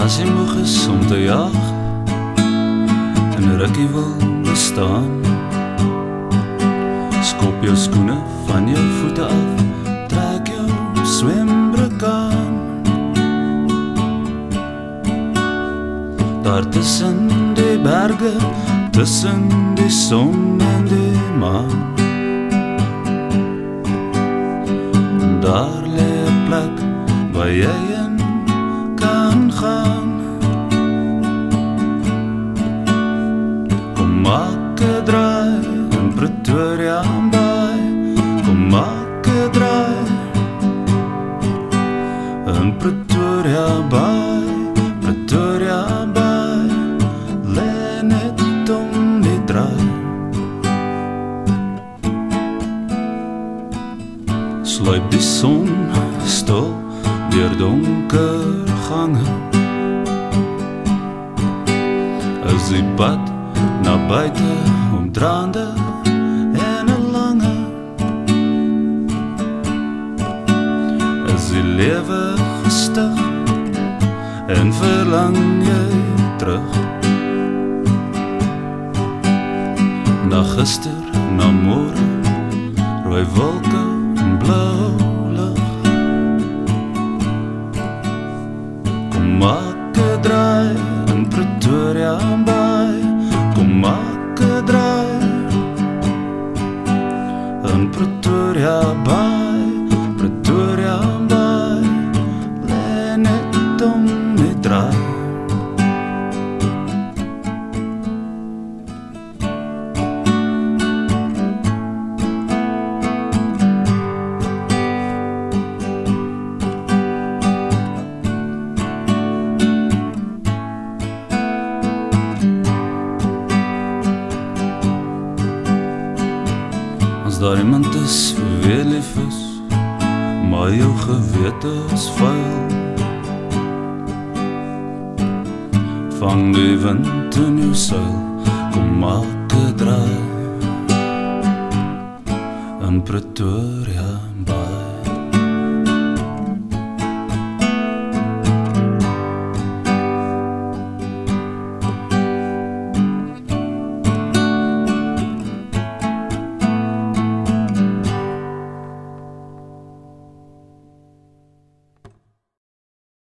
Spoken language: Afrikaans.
As jy moeg is om te jaag. En een rikkie wil bestaan. Skop jou skoene van jou voete af. Trek jou swembroek aan. Daar tussen die berge Tussen die son en die maan. Daar lee een plek waar jy in maak een draai in Pretoria by Kom maak een draai in Pretoria by Pretoria by Lee net om die draai. Sluip die son stil deur donker gange As die pad na buite omdraande en 'n lange As die lewe gestig en verlang jy terug Na gister, na môre, rooi wolke en blou lig Kom maak 'n draai in Pretoria by. Pretoria by. Pretoria by. Lê net om die draai. As daar iemand is vir jy lief is, maar jou gewete is vuil. Vang die wind in jou seil, kom maak 'n draai in Pretoria.